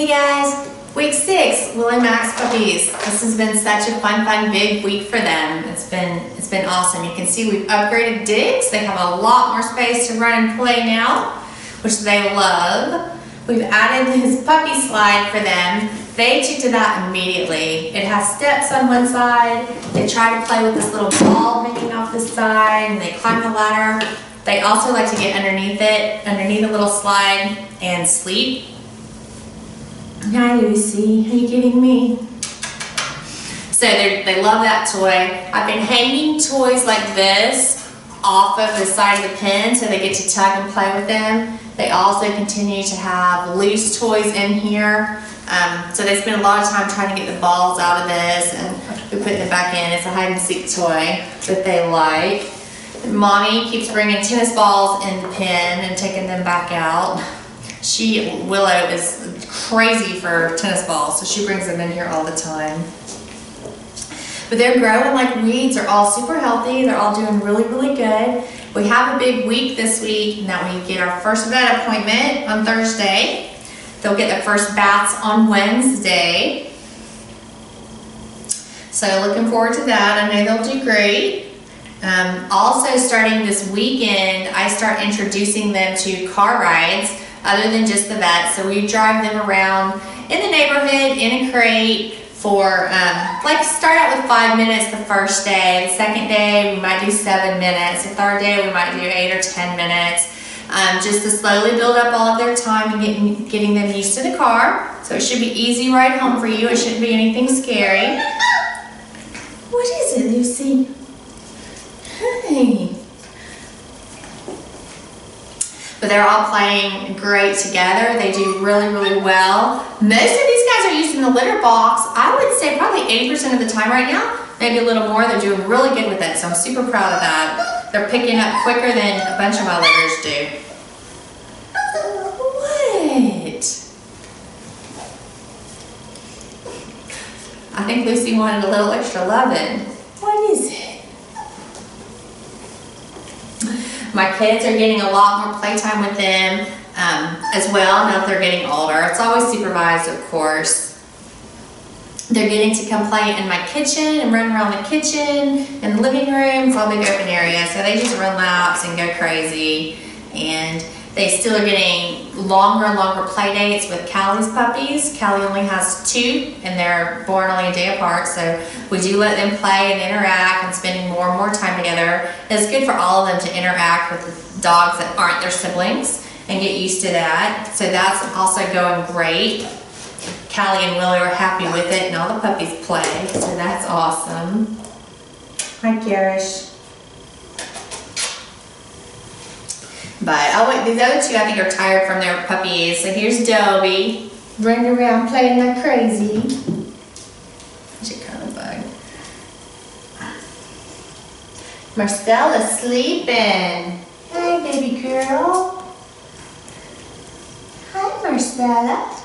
Hey guys, week six, Willie Max puppies. This has been such a fun, fun, big week for them. It's been it's been awesome. You can see we've upgraded digs. They have a lot more space to run and play now, which they love. We've added this puppy slide for them. They took to that immediately. It has steps on one side. They try to play with this little ball hanging off the side, and they climb the ladder. They also like to get underneath it, underneath the little slide, and sleep. Hi, Lucy. Are you kidding me? So they love that toy. I've been hanging toys like this off of the side of the pen so they get to tug and play with them. They also continue to have loose toys in here. Um, so they spend a lot of time trying to get the balls out of this and we put them back in. It's a hide and seek toy that they like. Mommy keeps bringing tennis balls in the pen and taking them back out. She, Willow, is crazy for tennis balls, so she brings them in here all the time. But they're growing like weeds. They're all super healthy. They're all doing really, really good. We have a big week this week and that we get our first vet appointment on Thursday. They'll get their first baths on Wednesday. So looking forward to that. I know they'll do great. Um, also starting this weekend, I start introducing them to car rides other than just the vet. So we drive them around in the neighborhood in a crate for, um, like start out with five minutes the first day. The second day we might do seven minutes. The third day we might do eight or 10 minutes. Um, just to slowly build up all of their time and getting, getting them used to the car. So it should be easy ride home for you. It shouldn't be anything scary. What is it, Lucy? Hey. But they're all playing great together. They do really, really well. Most of these guys are using the litter box. I would say probably 80% of the time right now, maybe a little more. They're doing really good with it, so I'm super proud of that. They're picking up quicker than a bunch of my litters do. What? I think Lucy wanted a little extra loving. What is it? My kids are getting a lot more playtime with them um, as well now that they're getting older. It's always supervised, of course. They're getting to come play in my kitchen and run around the kitchen and living room. It's all big open area, so they just run laps and go crazy. And they still are getting longer and longer play dates with Callie's puppies. Callie only has two and they're born only a day apart. So we do let them play and interact and spending more and more time together. It's good for all of them to interact with the dogs that aren't their siblings and get used to that. So that's also going great. Callie and Willie are happy with it and all the puppies play. So that's awesome. Hi, Garish. But oh wait, these other two I think are tired from their puppies. So here's Dobie running around playing like crazy. Should kind of bug. Marcella's sleeping. Hi, baby girl. Hi, Marcella.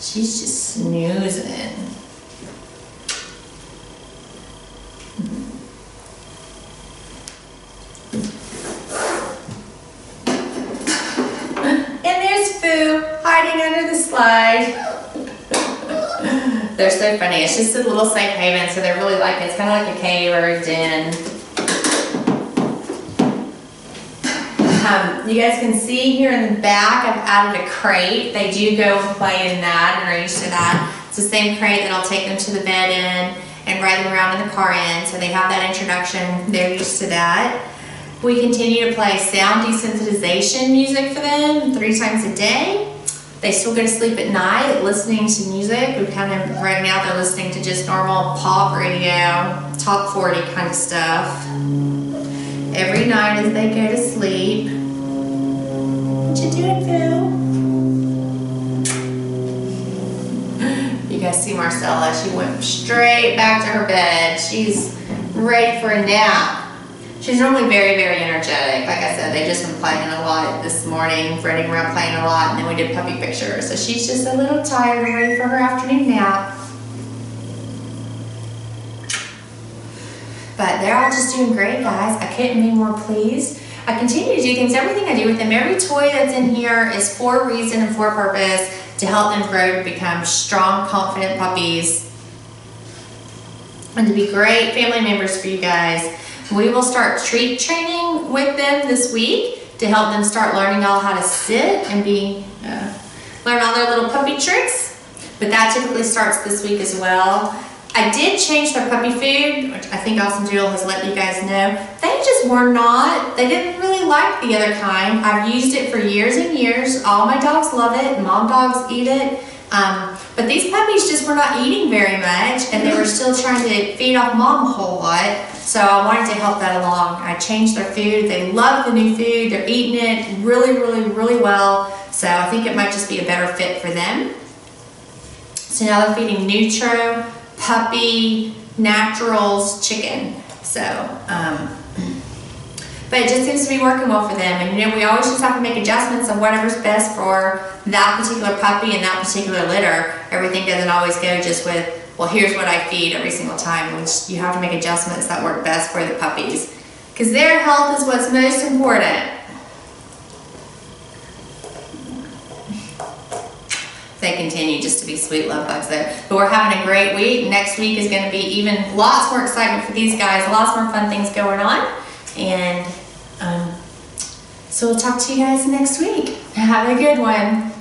She's just snoozing. Slide. they're so funny. It's just a little safe haven, so they're really like, it's kind of like a cave or a den. Um, you guys can see here in the back, I've added a crate. They do go play in that and are used to that. It's the same crate that I'll take them to the bed in and ride them around in the car in. So they have that introduction. They're used to that. We continue to play sound desensitization music for them three times a day. They still go to sleep at night listening to music. We kind of, right now they're listening to just normal pop radio, top 40 kind of stuff. Every night as they go to sleep. What you doing, Phil? You guys see Marcella, she went straight back to her bed. She's ready for a nap. She's normally very, very energetic. Like I said, they just been playing a lot this morning, running around playing a lot, and then we did puppy pictures. So she's just a little tired ready for her afternoon nap. But they're all just doing great, guys. I couldn't be more pleased. I continue to do things, everything I do with them, every toy that's in here is for reason and for purpose to help them grow to become strong, confident puppies and to be great family members for you guys. We will start treat training with them this week to help them start learning all how to sit and be, uh, learn all their little puppy tricks. But that typically starts this week as well. I did change their puppy food, which I think Awesome Doodle has let you guys know. They just were not, they didn't really like the other kind. I've used it for years and years. All my dogs love it. Mom dogs eat it. Um, but these puppies just were not eating very much and they were still trying to feed off mom a whole lot. So I wanted to help that along. I changed their food. They love the new food. They're eating it really, really, really well. So I think it might just be a better fit for them. So now they're feeding Nutro, Puppy, Naturals, Chicken. So, um, but it just seems to be working well for them. And you know, we always just have to make adjustments on whatever's best for that particular puppy and that particular litter. Everything doesn't always go just with, well, here's what I feed every single time, which you have to make adjustments that work best for the puppies. Because their health is what's most important. They continue just to be sweet love bugs there. But we're having a great week. Next week is going to be even lots more excitement for these guys, lots more fun things going on. And um, so we'll talk to you guys next week. Have a good one.